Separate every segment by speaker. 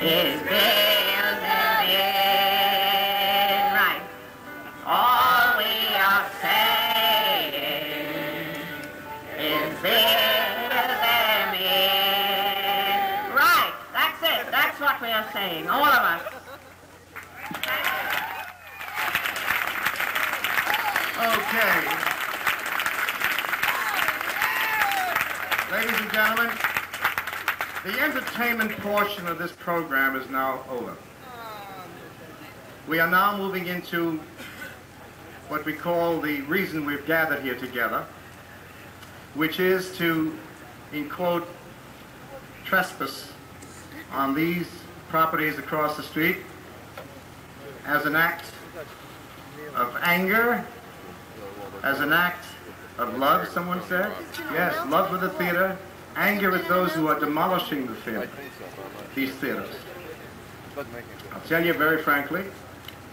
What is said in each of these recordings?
Speaker 1: is. All we are saying is. Right. That's it. That's what we are saying. All of us.
Speaker 2: Okay. Ladies and gentlemen, the entertainment portion of this program is now over. We are now moving into what we call the reason we've gathered here together, which is to, in quote, trespass on these properties across the street as an act of anger, as an act of love, someone said. Yes, love for the theater, anger at those who are demolishing the theater, these theaters. I'll tell you very frankly,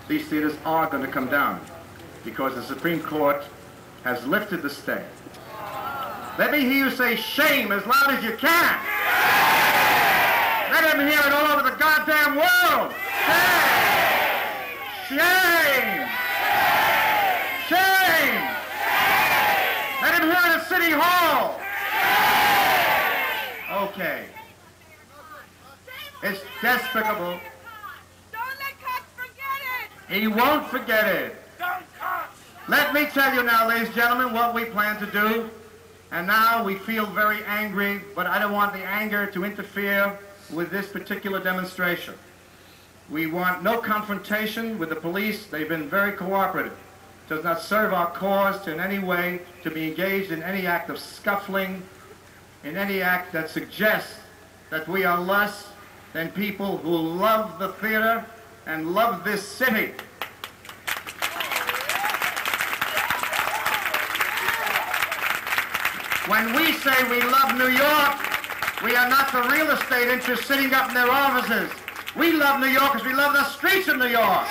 Speaker 2: these theaters are going to come down because the Supreme Court has lifted the stay. Let me hear you say shame as loud as you can. Let him hear it all over the goddamn world. Shame! Shame! Shame! Let him hear it at City Hall. Okay. It's despicable.
Speaker 3: Don't let cops forget it!
Speaker 2: He won't forget it. Let me tell you now, ladies and gentlemen, what we plan to do. And now we feel very angry, but I don't want the anger to interfere with this particular demonstration. We want no confrontation with the police. They've been very cooperative. It Does not serve our cause to in any way to be engaged in any act of scuffling, in any act that suggests that we are less than people who love the theater and love this city. When we say we love New York, we are not the real estate interests sitting up in their offices. We love New York because we love the streets of New York.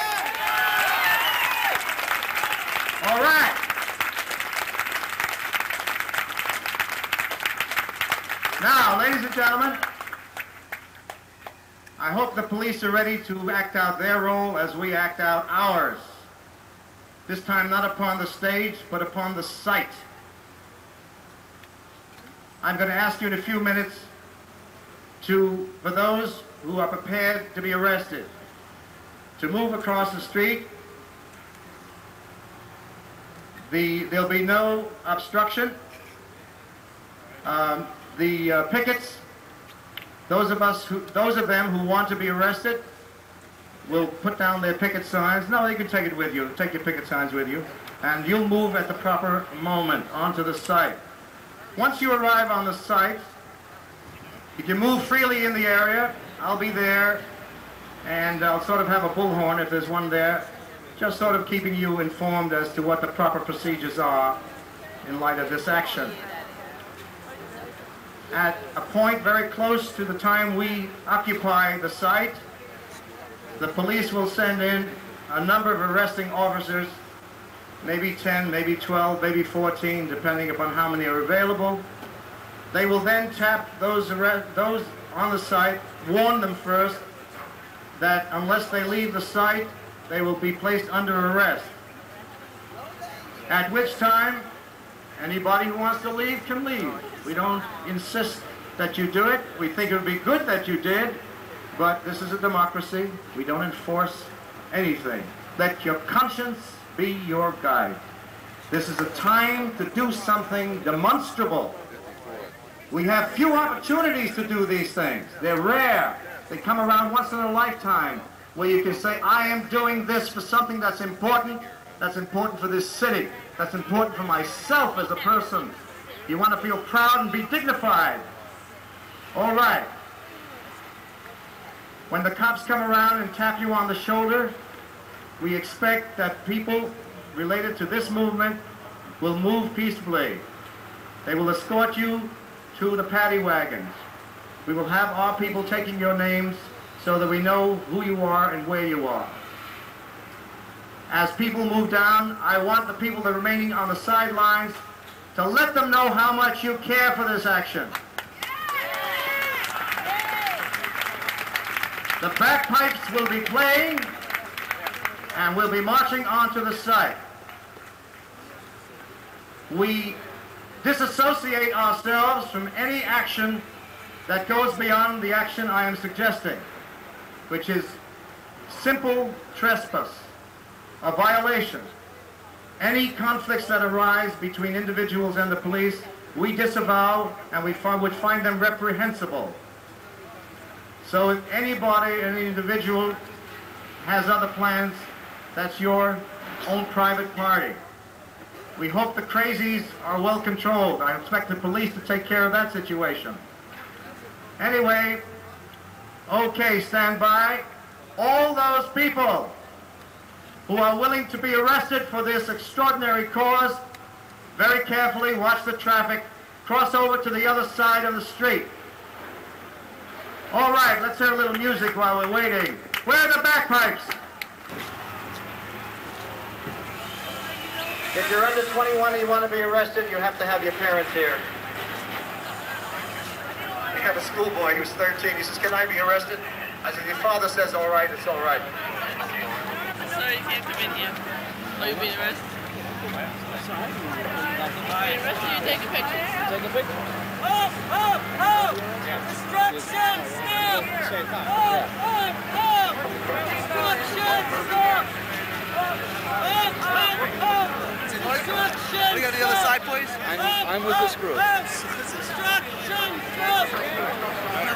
Speaker 2: All right. Now, ladies and gentlemen, I hope the police are ready to act out their role as we act out ours. This time not upon the stage, but upon the site. I'm going to ask you in a few minutes to, for those who are prepared to be arrested, to move across the street. The, there'll be no obstruction. Um, the uh, pickets, those of us who, those of them who want to be arrested, will put down their picket signs. No, you can take it with you. Take your picket signs with you, and you'll move at the proper moment onto the site. Once you arrive on the site, you can move freely in the area. I'll be there, and I'll sort of have a bullhorn if there's one there, just sort of keeping you informed as to what the proper procedures are in light of this action. At a point very close to the time we occupy the site, the police will send in a number of arresting officers maybe 10, maybe 12, maybe 14, depending upon how many are available. They will then tap those, those on the site, warn them first that unless they leave the site, they will be placed under arrest. At which time, anybody who wants to leave can leave. We don't insist that you do it. We think it would be good that you did, but this is a democracy. We don't enforce anything. Let your conscience be your guide. This is a time to do something demonstrable. We have few opportunities to do these things. They're rare. They come around once in a lifetime where you can say, I am doing this for something that's important, that's important for this city, that's important for myself as a person. You want to feel proud and be dignified. All right. When the cops come around and tap you on the shoulder, we expect that people related to this movement will move peacefully. They will escort you to the paddy wagons. We will have our people taking your names so that we know who you are and where you are. As people move down, I want the people that are remaining on the sidelines to let them know how much you care for this action. The bagpipes will be playing and we'll be marching onto the site. We disassociate ourselves from any action that goes beyond the action I am suggesting, which is simple trespass, a violation. Any conflicts that arise between individuals and the police, we disavow and we find, would find them reprehensible. So if anybody, any individual has other plans, that's your own private party. We hope the crazies are well controlled. I expect the police to take care of that situation. Anyway, okay, stand by. All those people who are willing to be arrested for this extraordinary cause, very carefully watch the traffic, cross over to the other side of the street. All right, let's hear a little music while we're waiting. Where are the bagpipes? If you're under 21 and you want to be arrested, you have to have your parents here. We have a schoolboy who's 13. He says, can I be arrested? I said, your father says, all right, it's all right.
Speaker 4: Sorry, you can't come in here. Oh, you're being arrested? Alright, arrested you, take a picture. Take a picture?
Speaker 3: Up, up, up! Destruction, stop! Up, up, up! Destruction, stop! Up, up, up! Destruction,
Speaker 5: We go to the other side, please.
Speaker 3: I'm, I'm with this group. Destruction, stop!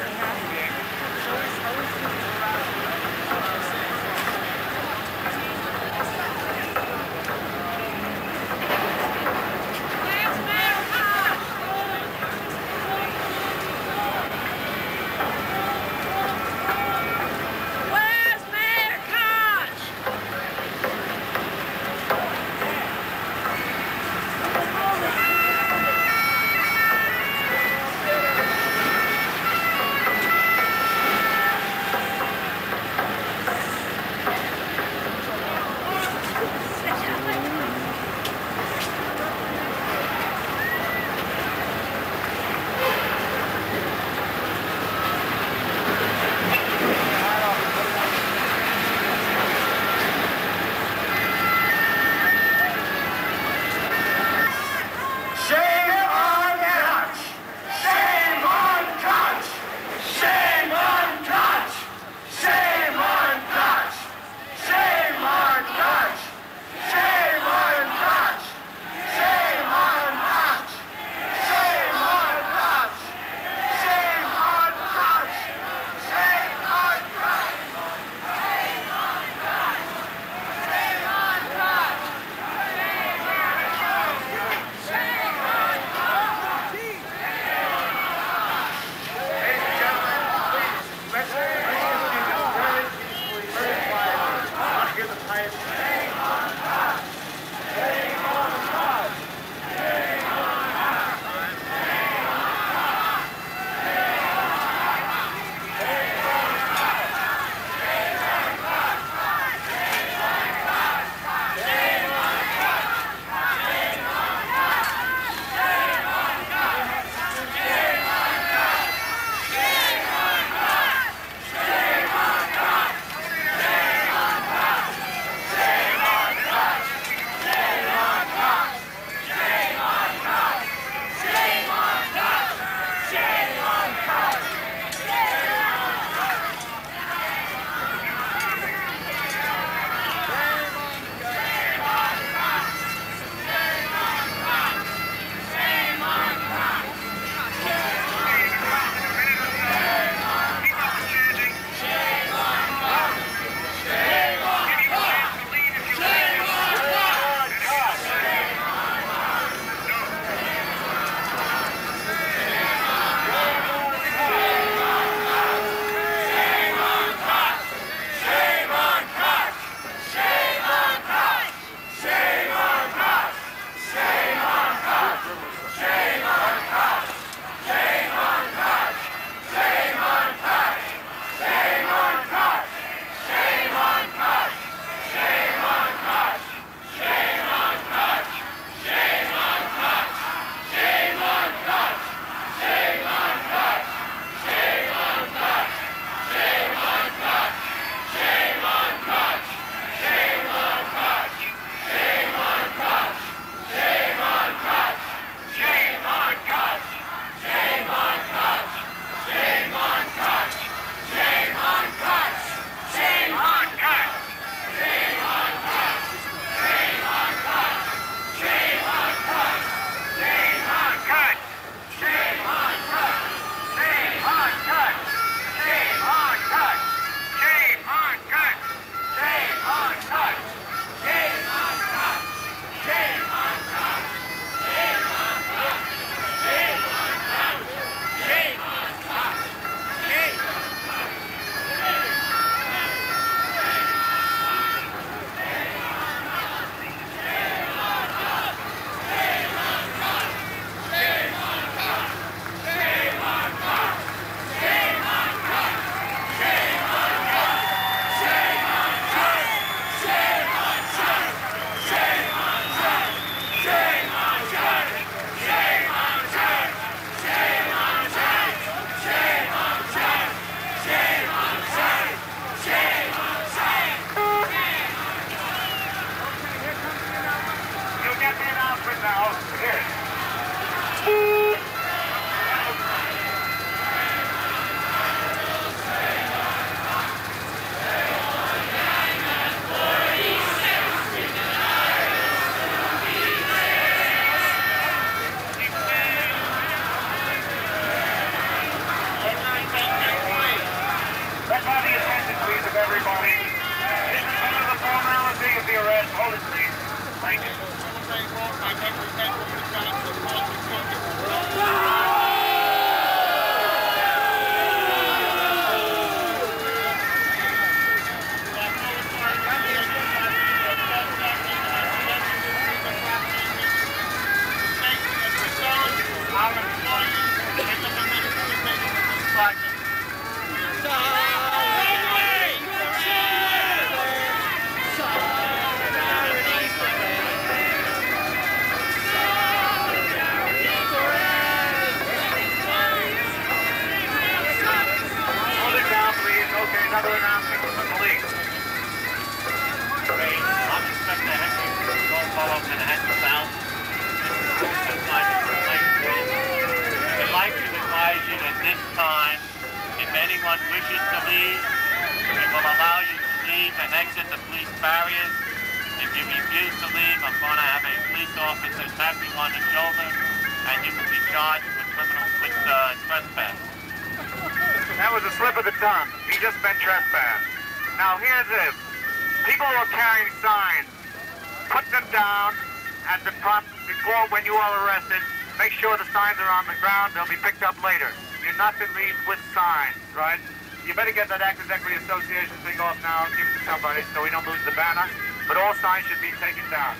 Speaker 5: sign should be taken down.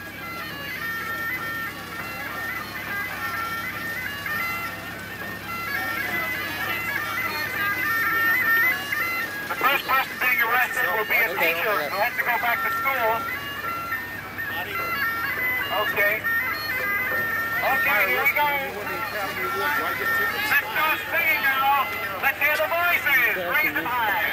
Speaker 5: The first person being arrested will be a teacher who has to go back to school. Okay. Okay, here we go. Let's do singing now. Let's hear the voices. Raise them high.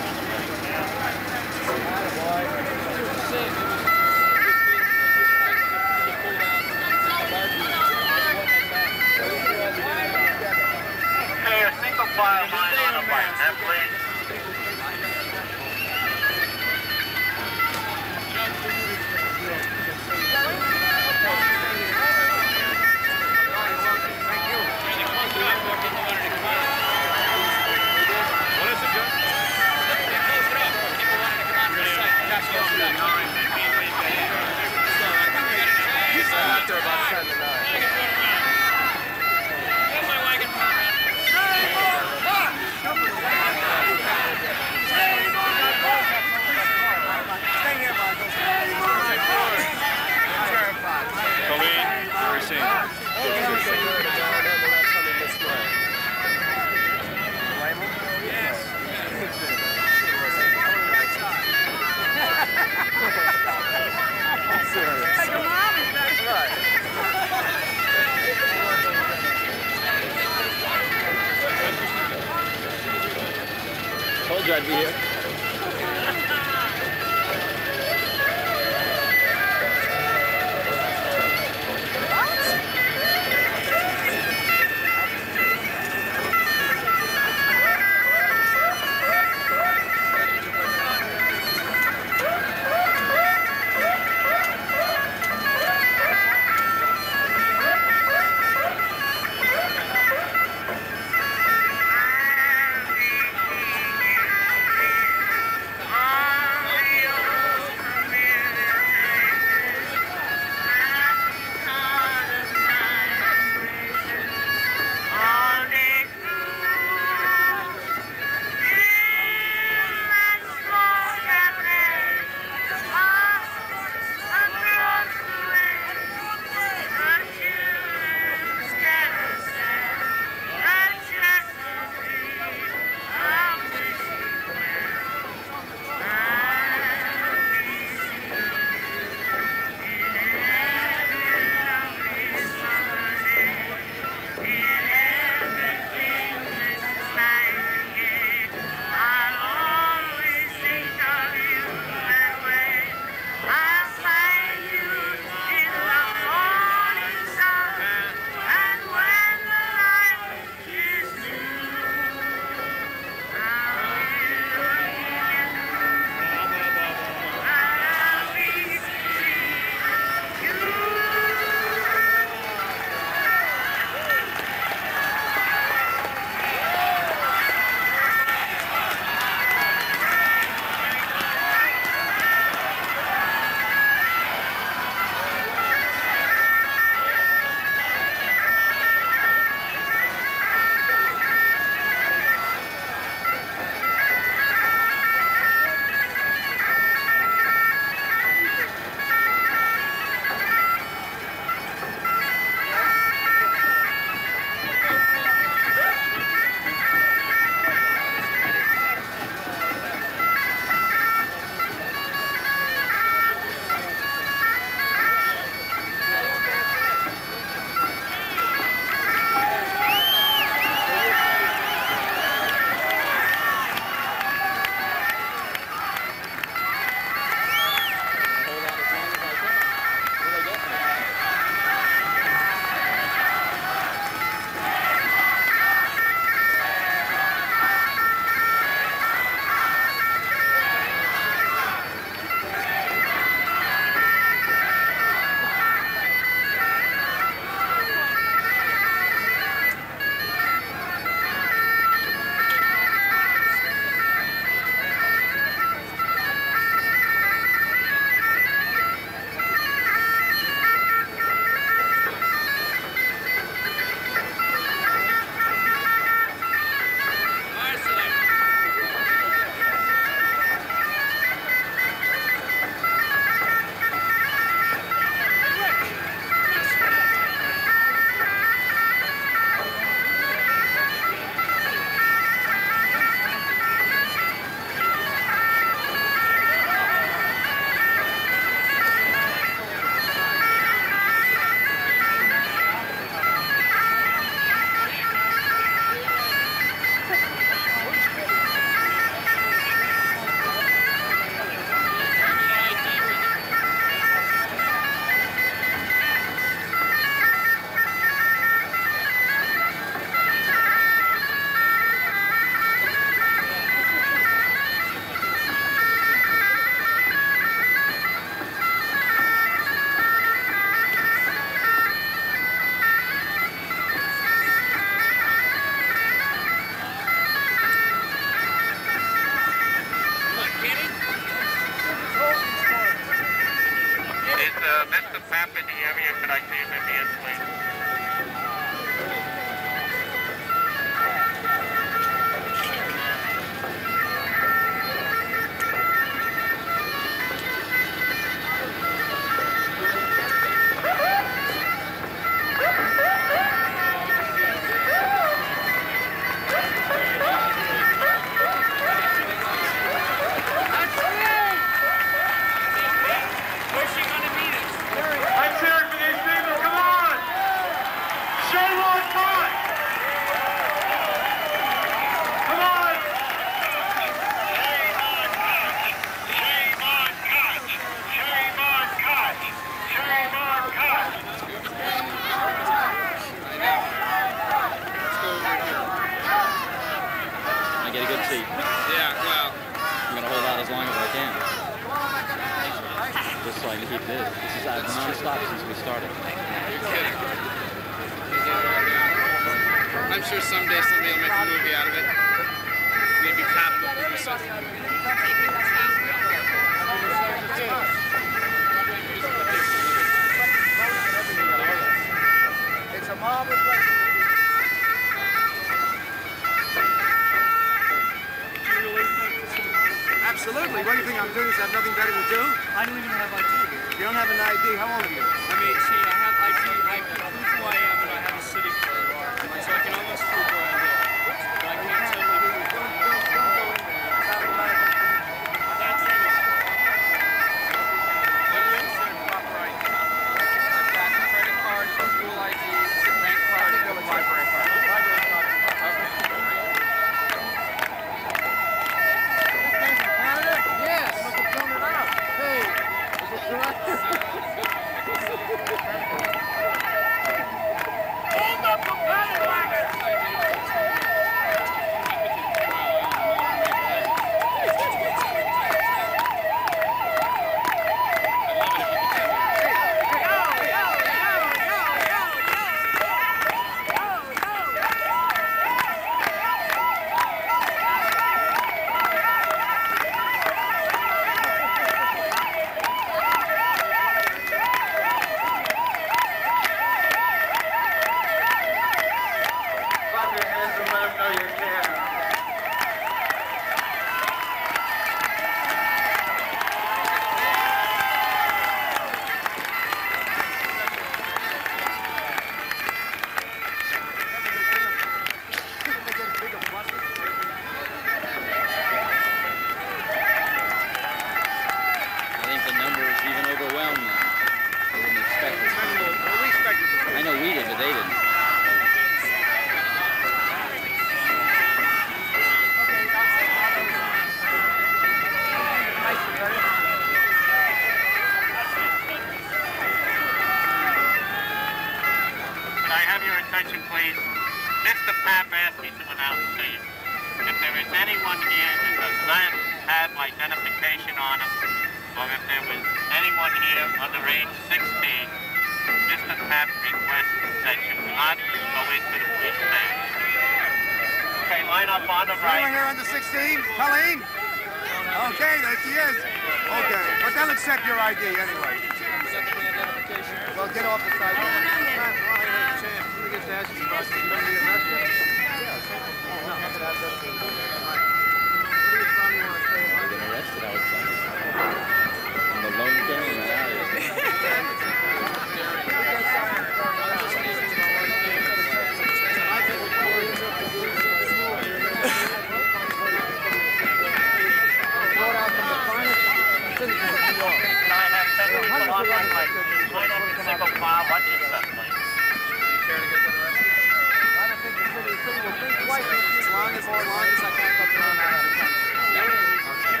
Speaker 6: as long as, as, long as I can't come around out of country.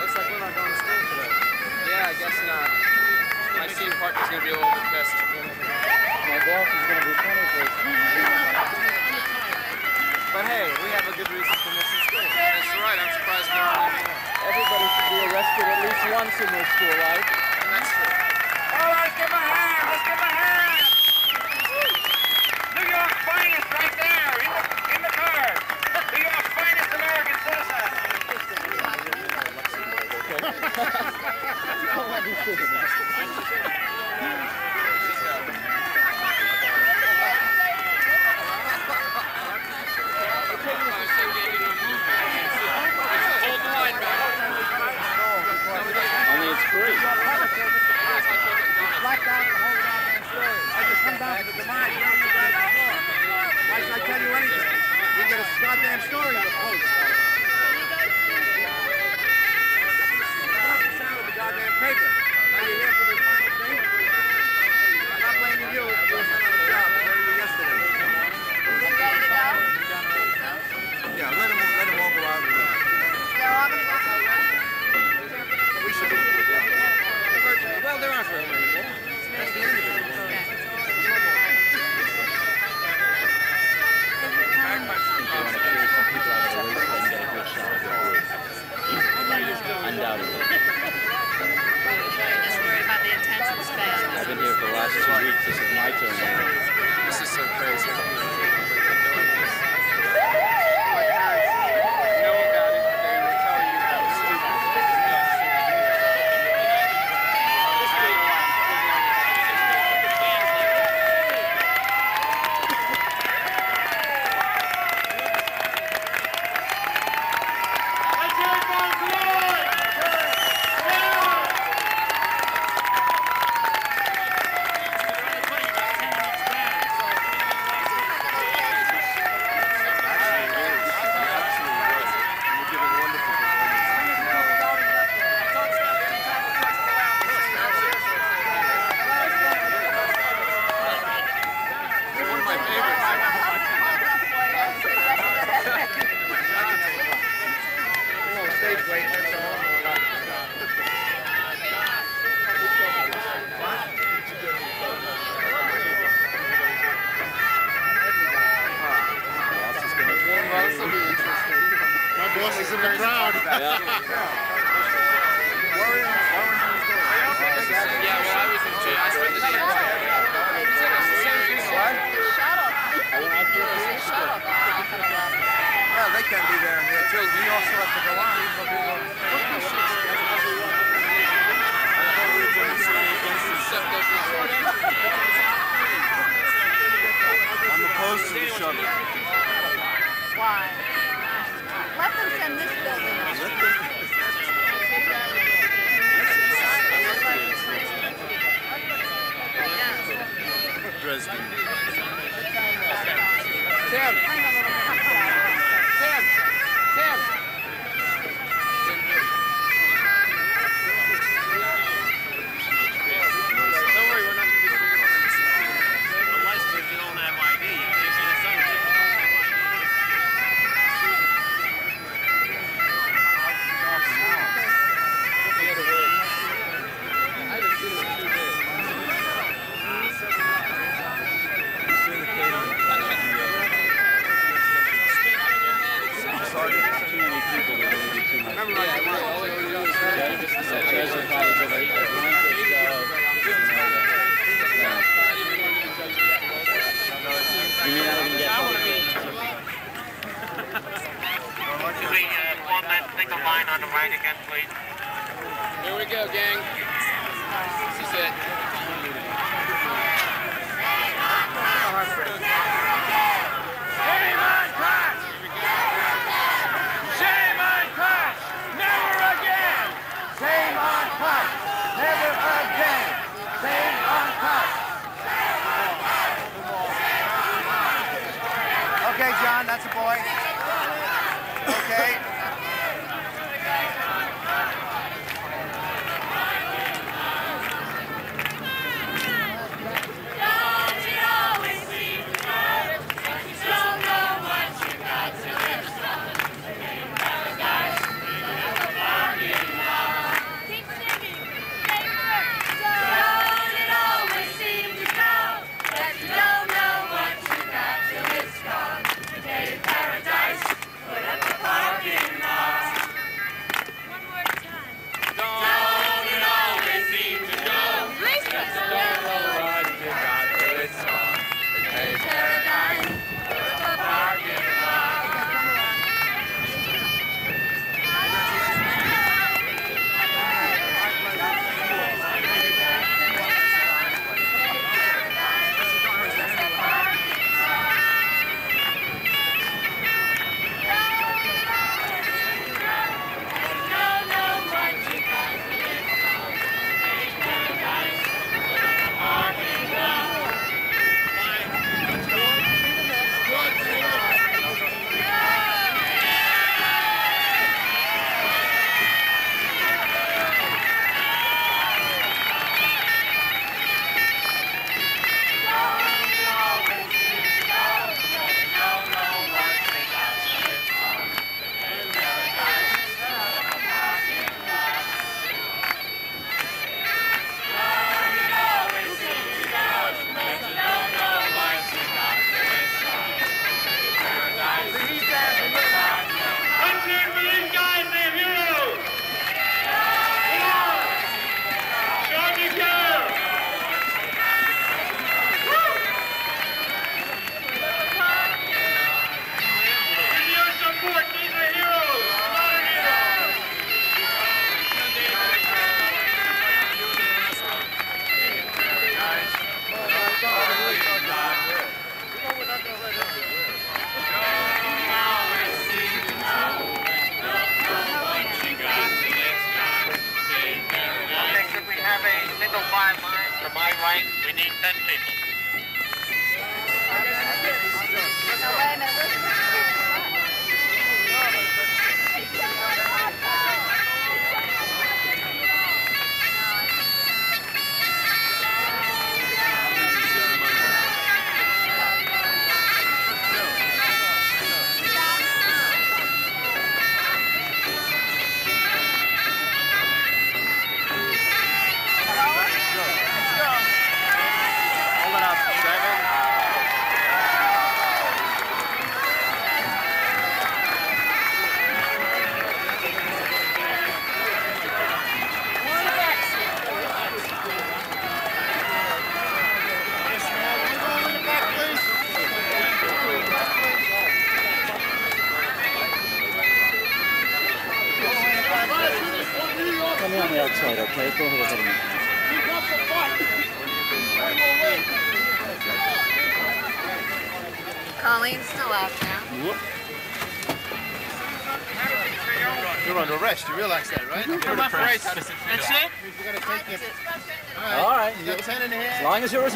Speaker 6: Looks like we're not going to school today. Yeah, I guess not. My senior partner's going to be a little bit best.
Speaker 2: My boss is going to be pissed. for
Speaker 6: But hey, we have a good reason for missing school. That's right. I'm surprised we're
Speaker 2: Everybody should be arrested at least once in their school life.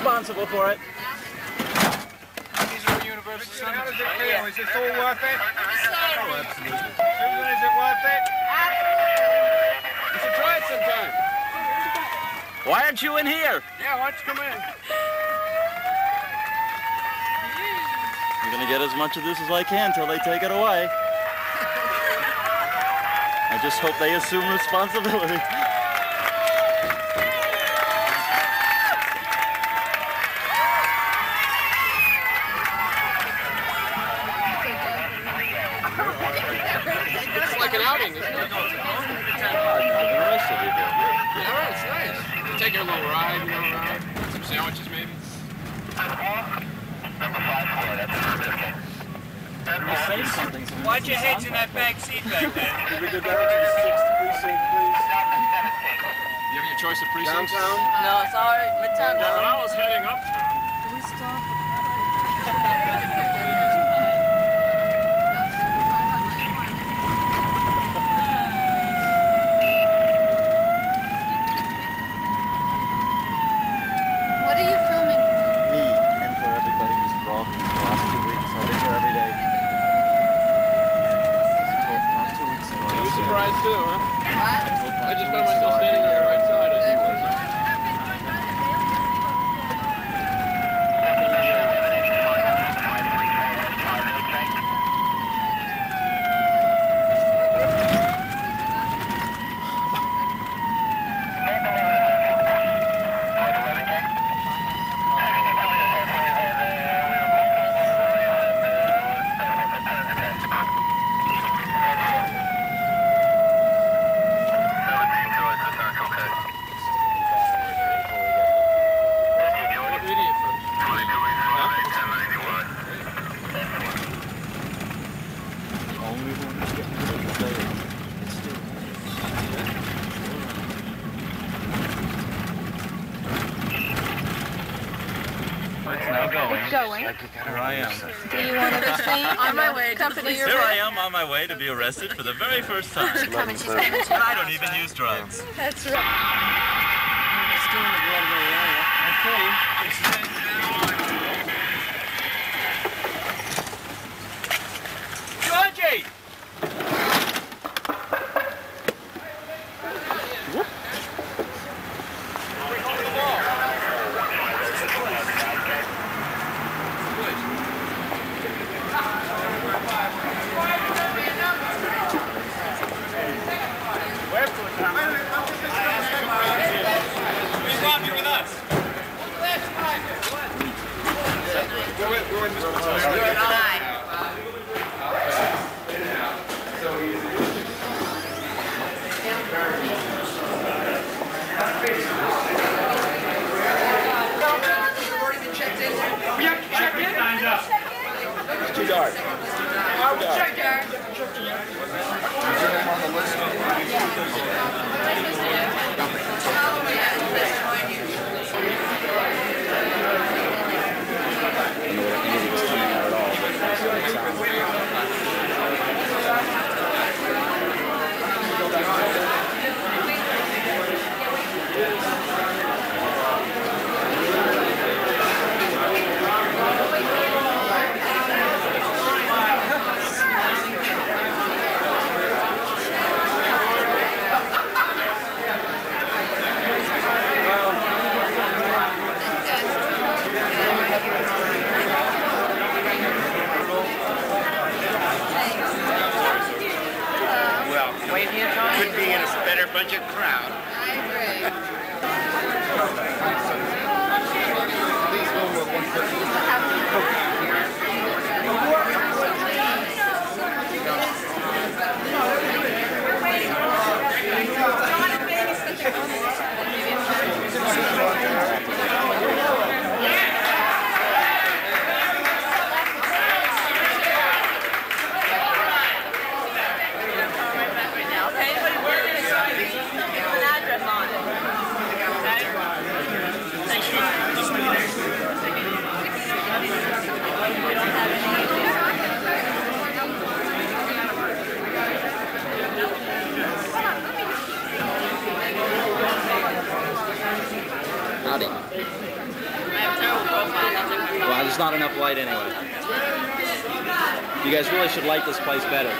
Speaker 7: responsible for it.
Speaker 8: These are universal standards.
Speaker 9: How does it feel? Is this all worth it?
Speaker 8: Oh, absolutely.
Speaker 9: Susan, is it worth it? You should try it sometime.
Speaker 7: Why aren't you in here?
Speaker 9: Yeah, why don't you come in?
Speaker 7: I'm going to get as much of this as I can until they take it away. I just hope they assume responsibility.
Speaker 9: first
Speaker 7: time.
Speaker 10: She's coming, she's coming.
Speaker 7: I don't even use drugs. ありがとうございます。There's not enough light anyway. You guys really should like this place better.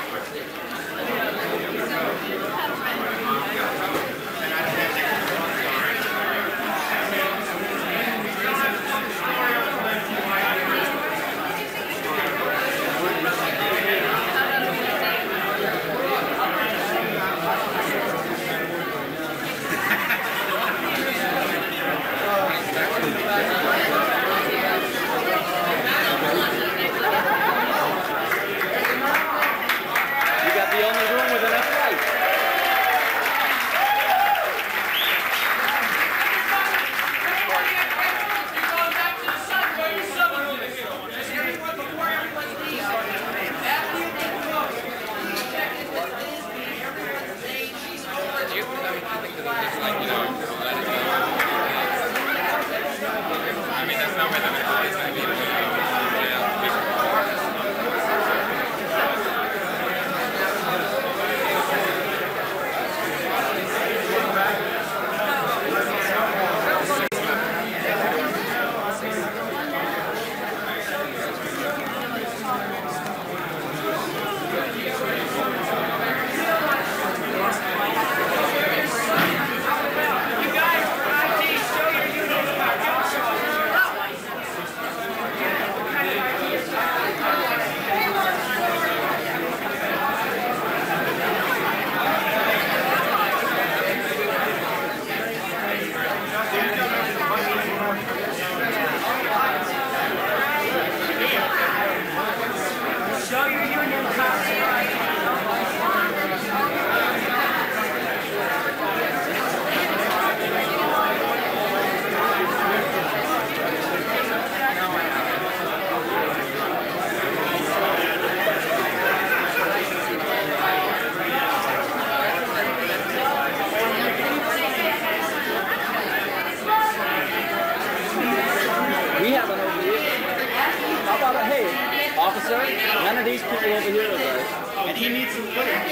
Speaker 7: None of these over here are. And he needs some footage.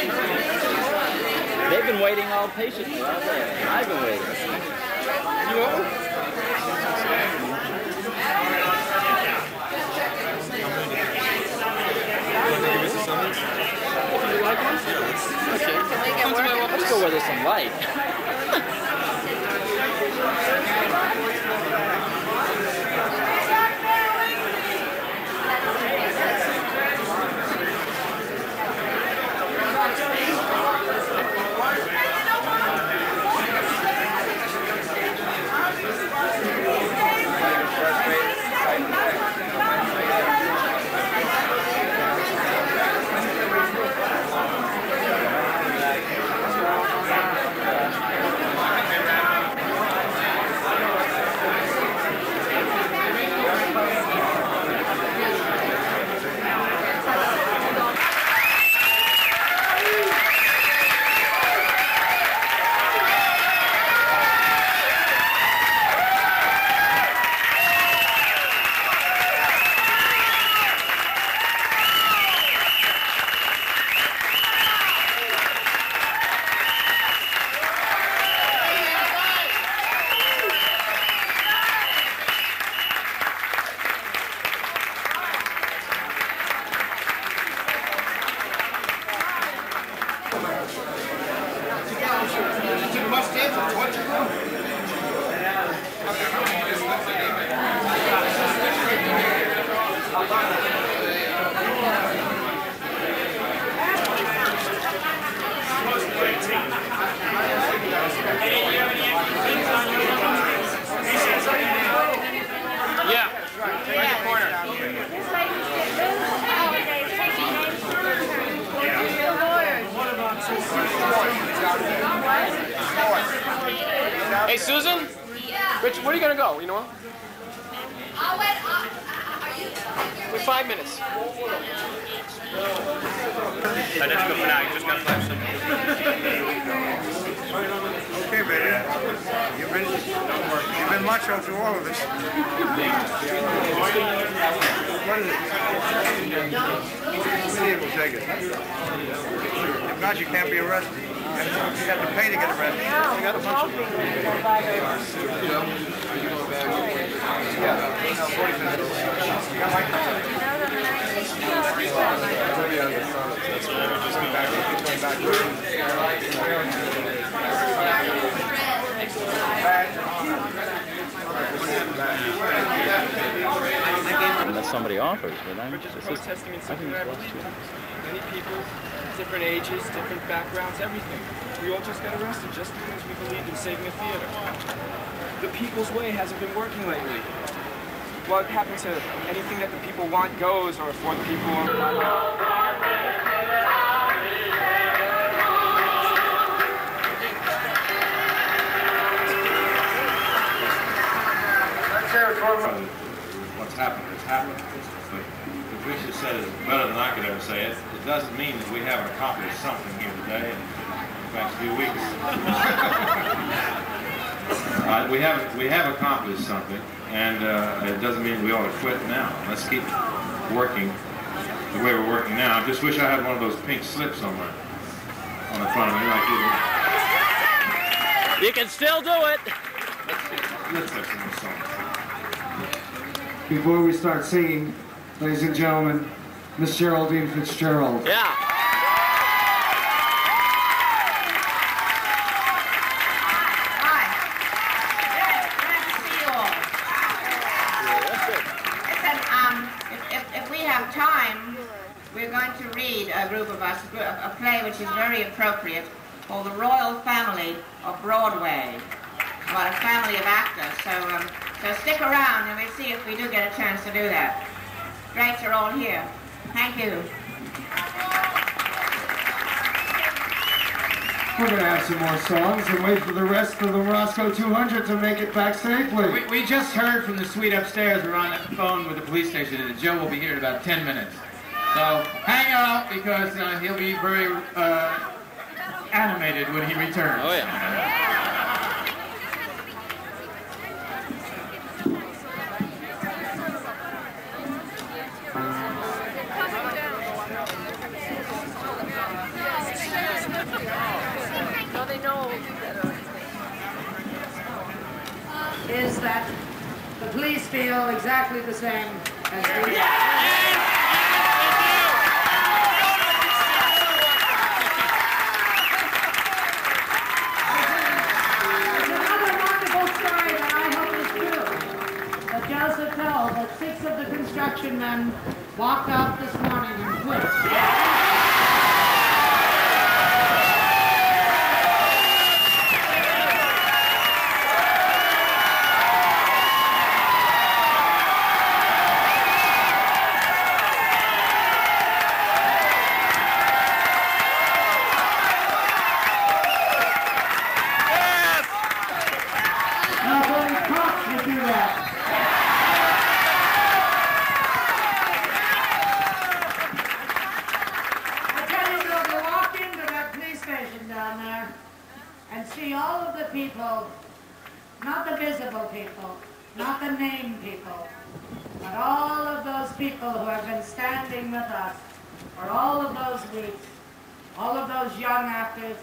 Speaker 7: They've been waiting all patiently all day. I've been waiting. You over? You like one? Okay. Let's go where there's some light.
Speaker 3: Hey, Susan? Rich, where are you gonna go? You know? For five minutes.
Speaker 5: that's good for now. You just got five
Speaker 2: Okay, baby. You've been, you've been macho through all of this. What is it? Idiot will take it. If not, you can't be arrested. You have to pay to get arrested. You got a bunch of
Speaker 7: Unless somebody offers, but I'm
Speaker 3: We're just protesting in
Speaker 7: I
Speaker 3: something
Speaker 7: think
Speaker 3: that I believe in. Many people, different ages, different backgrounds, everything. We all just got arrested just because we believed in saving a theater. The people's way hasn't been working lately. What happened to anything that the people want goes, or for the people?
Speaker 11: What's happened has happened. But the Bishop said it better than I could ever say it. It doesn't mean that we haven't accomplished something here today and the next few weeks. uh, we have we have accomplished something, and uh, it doesn't mean we ought to quit now. Let's keep working the way we're working now. I just wish I had one of those pink slips on my on the front of me like you.
Speaker 7: You can still do it.
Speaker 11: Let's listen to the.
Speaker 12: Before we start singing, ladies and gentlemen, Miss Geraldine Fitzgerald.
Speaker 7: Yeah.
Speaker 1: Appropriate for The Royal Family of Broadway, about a family of actors. So, um, so stick around and we'll see if we do get a chance to do that. Greats are all here. Thank you.
Speaker 12: We're going to have some more songs and wait for the rest of the Morosco 200 to make it back safely.
Speaker 13: We, we just heard from the suite upstairs. We're on the phone with the police station, and Joe will be here in about 10 minutes. So hang out because uh, he'll be very uh, animated when he returns.
Speaker 7: Oh yeah.
Speaker 14: is that the police feel exactly the same as we do. Of the construction men walked off this morning and quit. Now, Tony Cox would do that. I tell you, though, to walk into that police station down there and see all of the people, not the visible people, not the named people, but all of those people who have been standing with us for all of those weeks, all of those young actors,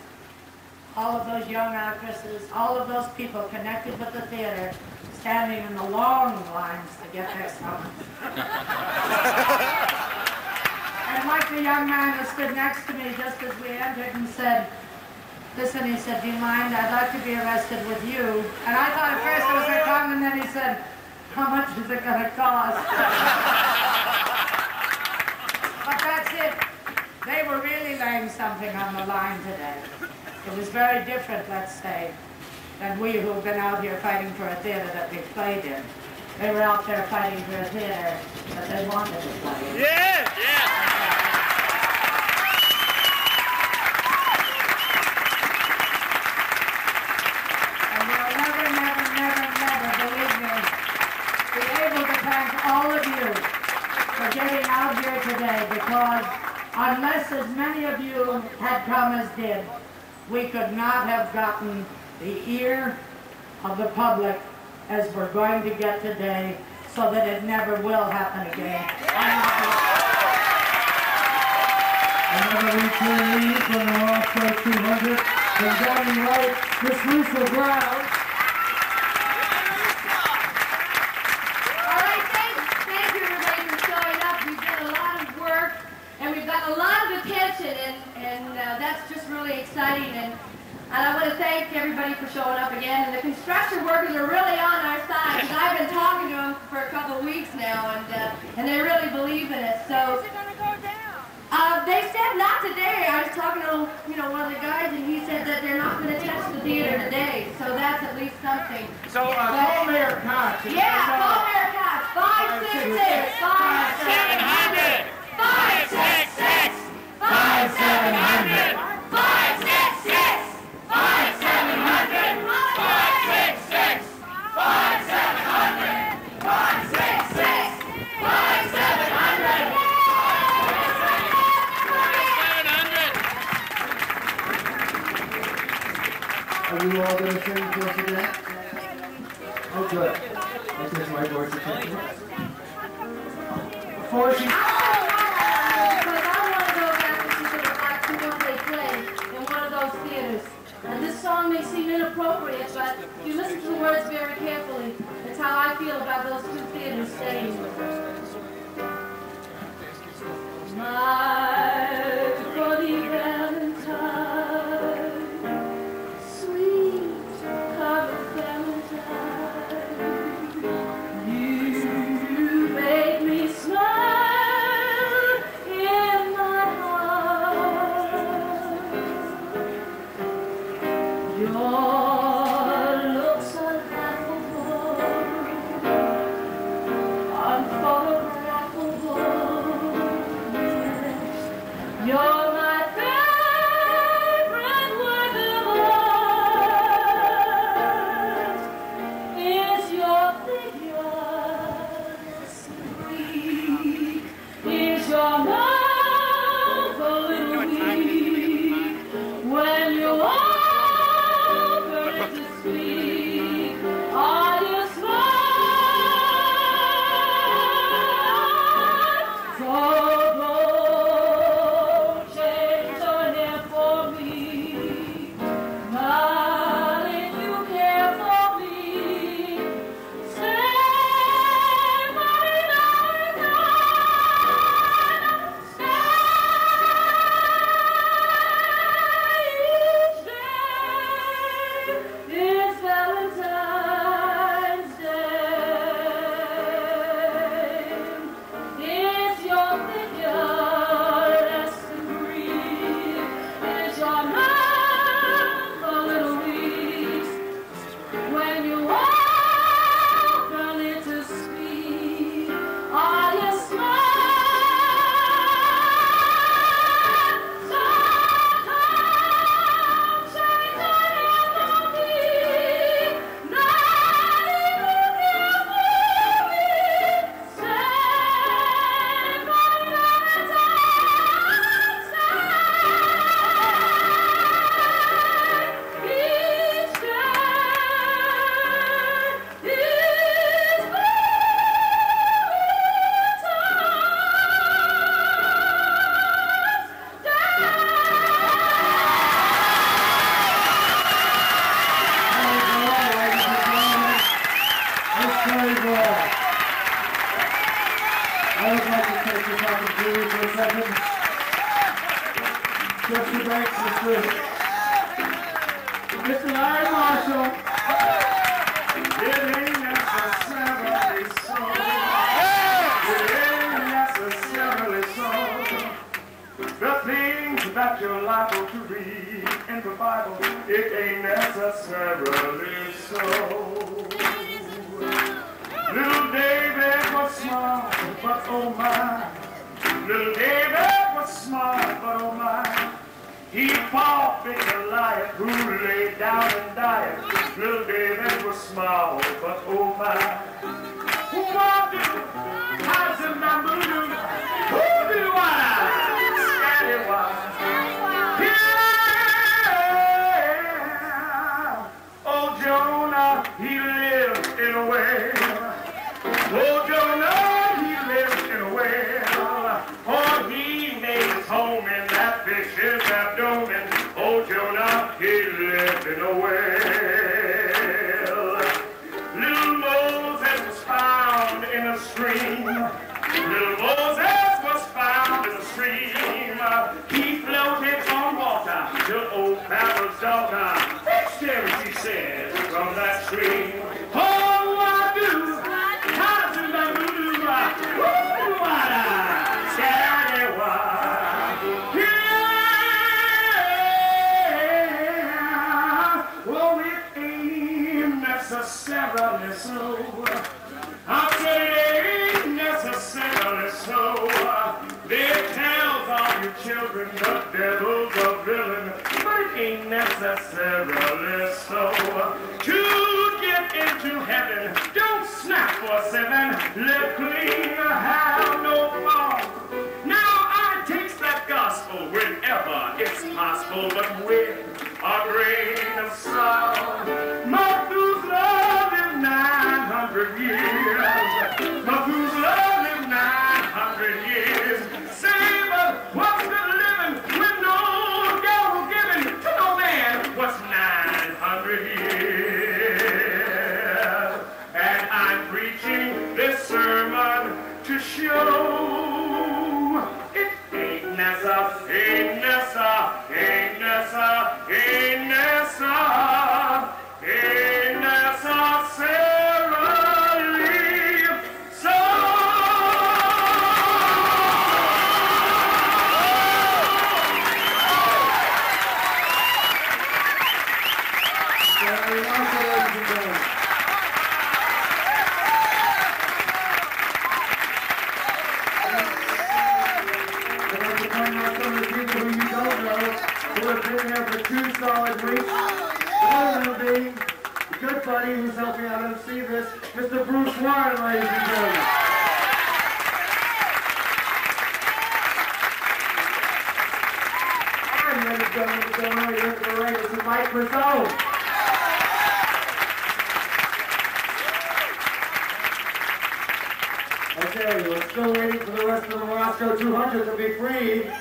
Speaker 14: all of those young actresses, all of those people connected with the theater, standing in the long lines to get their song. And like the young man who stood next to me just as we entered and said, listen, he said, do you mind? I'd like to be arrested with you. And I thought at first it was a tongue, and then he said, how much is it going to cost? but that's it. They were really laying something on the line today. It was very different, let's say, than we who've been out here fighting for a theater that we played in. They were out there fighting for a theater that they wanted to play in.
Speaker 7: Yeah. Yeah.
Speaker 14: And we'll never, never, never, never, believe me, be able to thank all of you for getting out here today because unless as many of you had come as did, we could not have gotten the ear of the public as we're going to get today so that it never will happen again.
Speaker 12: Another return from the Ross 200 from down the right, Miss Lisa Brown.
Speaker 15: and, and uh, that's just really exciting. And and I want to thank everybody for showing up again. And the construction workers are really on our side, because I've been talking to them for a couple of weeks now, and, uh, and they really believe in it. So. they're going to go Uh, they said not today. I was talking to you know one of the guys, and he said that they're not going to touch the theater today. So that's at least something.
Speaker 2: So, uh, call Mayor Koch.
Speaker 15: Yeah,
Speaker 2: find
Speaker 15: call Mayor Koch. Five six six five seven
Speaker 12: all going to sing to us again? Oh, good. I guess my voice is changing. Before she...
Speaker 15: And this song may seem inappropriate, but if you listen to the words very carefully, it's how I feel about those two theaters staying. My
Speaker 9: that to read in the Bible, it ain't necessarily so. Little David was smart, but oh my. Little David was smart, but oh my. He fought big Goliath, who lay down and died. Little David was small, but oh my. Who want to? How does in a well. Little Moses was found in a stream. Little Moses was found in a stream. He floated on water till old Pharaoh's daughter fetched him, she said, from that stream. Necessarily. To get into heaven, don't snap for seven. Live clean, have no fault. Now I takes that gospel whenever it's possible, but with a grain of salt. Methuselah lived 900 years.
Speaker 2: Morosco 200 to be freed. Here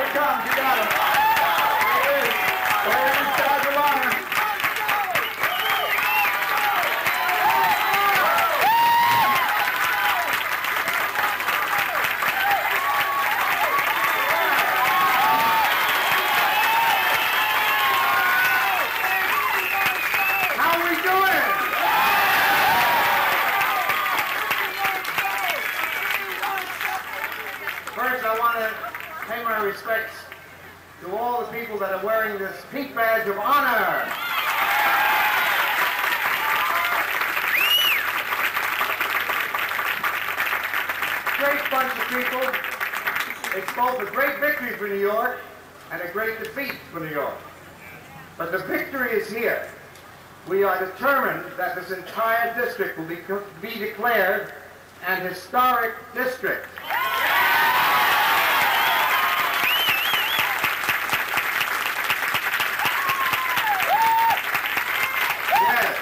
Speaker 2: it comes, you got him. There it is. There it is, Dodge of Honor. How we doing? First, I want to pay my respects the people that are wearing this pink badge of honor. Great bunch of people. It's both a great victory for New York and a great defeat for New York. But the victory is here. We are determined that this entire district will be, be declared an historic district. Yes.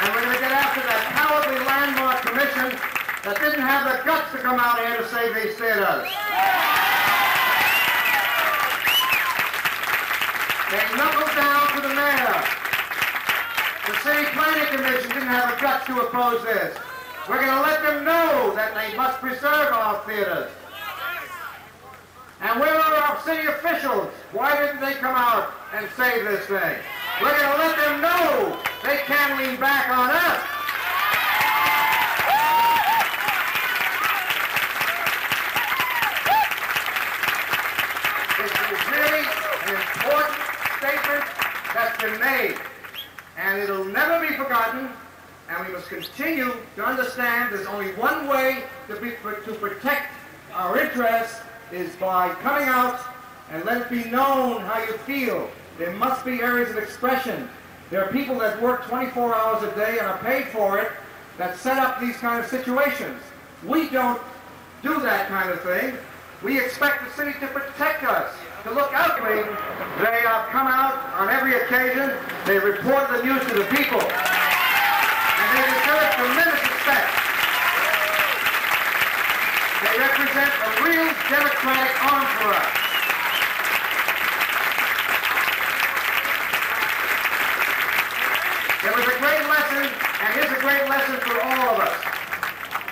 Speaker 2: And we're going to get after that cowardly landmark commission that didn't have the guts to come out here to save these theaters. They knuckled down to the mayor. The city planning commission didn't have the guts to oppose this. We're going to let them know that they must preserve our theaters. And where are our city officials? Why didn't they come out and save this thing? We're going to let them know they can't lean back on us. This is really an important statement that's been And it'll never be forgotten. And we must continue to understand there's only one way to, be, to protect our interests is by coming out and let it be known how you feel. There must be areas of expression. There are people that work 24 hours a day and are paid for it that set up these kind of situations. We don't do that kind of thing. We expect the city to protect us, to look out for us. They have come out on every occasion. They report the news to the people. And they deserve tremendous respect. They represent a real democratic arm for us. There was a great lesson, and is a great lesson for all of us,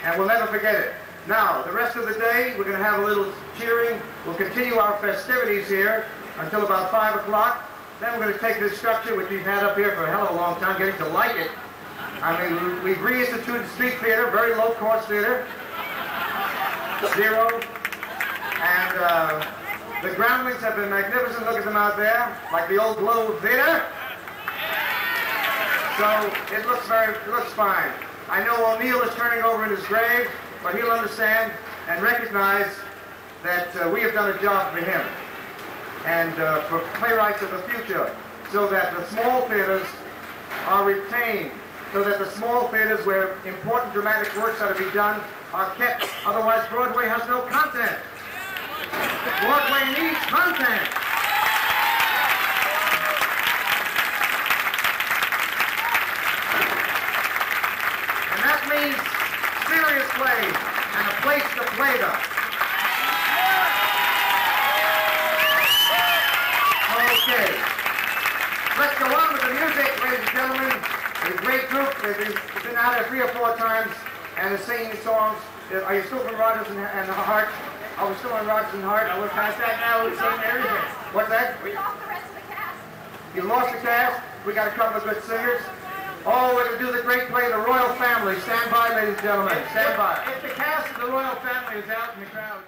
Speaker 2: and we'll never forget it. Now, the rest of the day, we're going to have a little cheering. We'll continue our festivities here until about 5 o'clock. Then we're going to take this structure, which we've had up here for a hell of a long time, getting to like it. I mean, we've reinstituted street theater, very low-cost theater, zero. And uh, the groundlings have been magnificent. Look at them out there, like the old Globe Theater. So it looks very, it looks fine. I know O'Neill is turning over in his grave, but he'll understand and recognize that uh, we have done a job for him and uh, for playwrights of the future, so that the small theaters are retained, so that the small theaters where important dramatic works are to be done are kept. Otherwise, Broadway has no content. Broadway needs content. And that means serious plays and a place to play them. Okay. Let's go on with the music, ladies and gentlemen. A great group. They've been, out there three or four times and they're singing songs. Are you still from Rodgers and, and Hart? I was still on Rodgers and Hart?
Speaker 16: We're past that now. We're singing everything.
Speaker 2: What's that?
Speaker 4: We lost the rest of the cast.
Speaker 2: You lost the cast. We got a couple of good singers. Oh, we're going to do the great play, The Royal Family. Stand by, ladies and gentlemen. Stand by.
Speaker 16: If the cast of the royal family is out in the crowd,